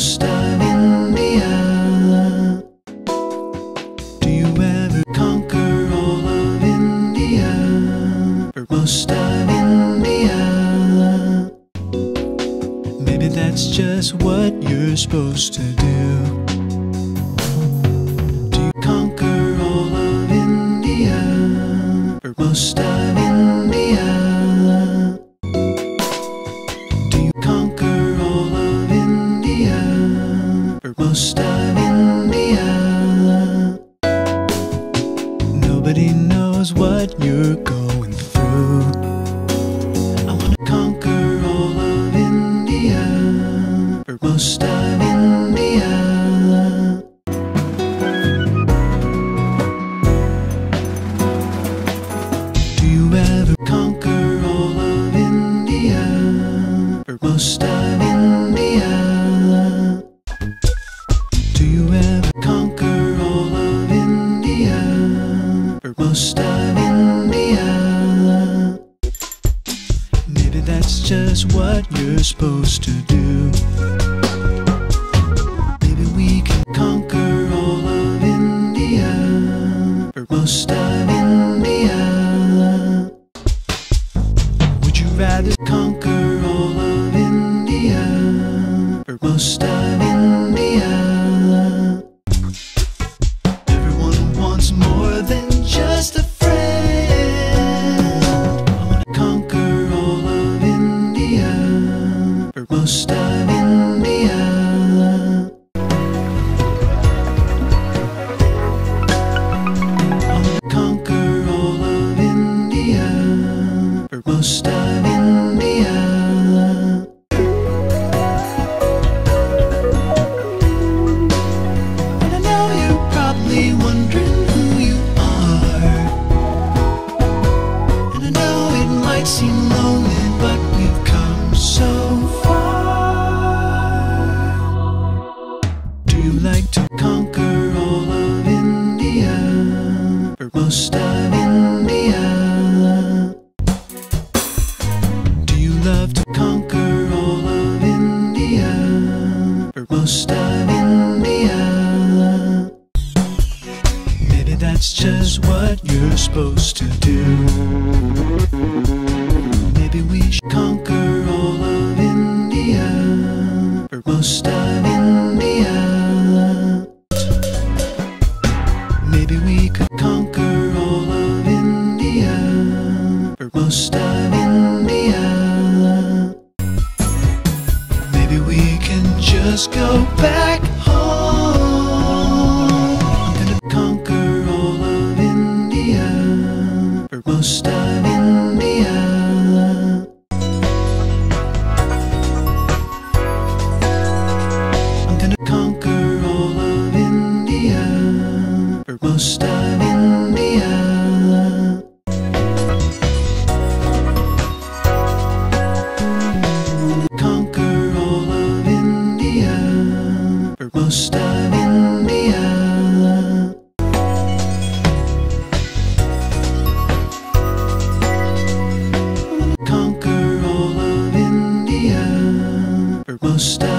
most of India? Do you ever conquer all of India? Or most of India? Maybe that's just what you're supposed to do. Do you conquer all of India? Or most of most of India? Maybe that's just what you're supposed to do. Maybe we can conquer all of India or most of India. Would you rather conquer most of India. Conquer all of India most of India. And I know you're probably wondering most of India? Do you love to conquer all of India or most of India? Maybe that's just what you're supposed to do. Maybe we should conquer most of India. Maybe we can just go back home. I'm gonna conquer all of India, most of India. most of it. most